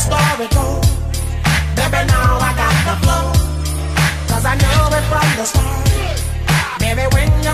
story goes. Baby, now I got the flow. Cause I know it from the start. Baby, when you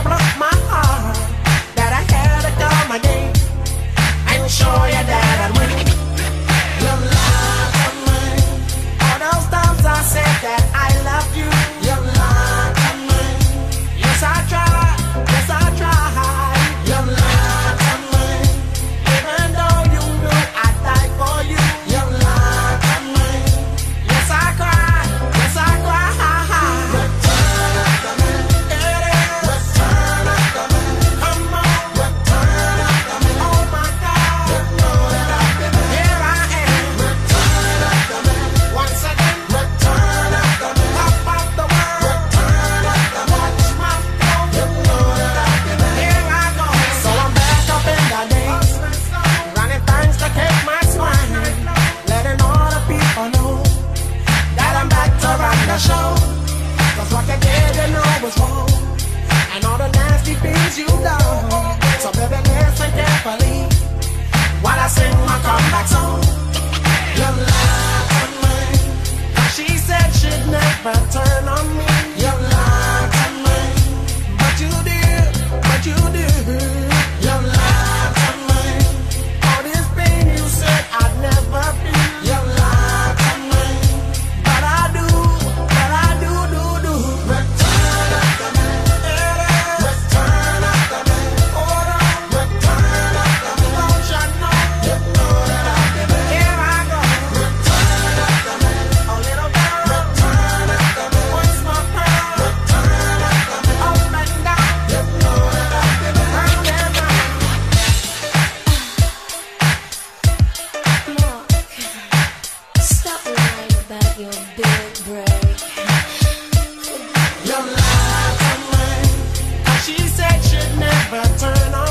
never turn on.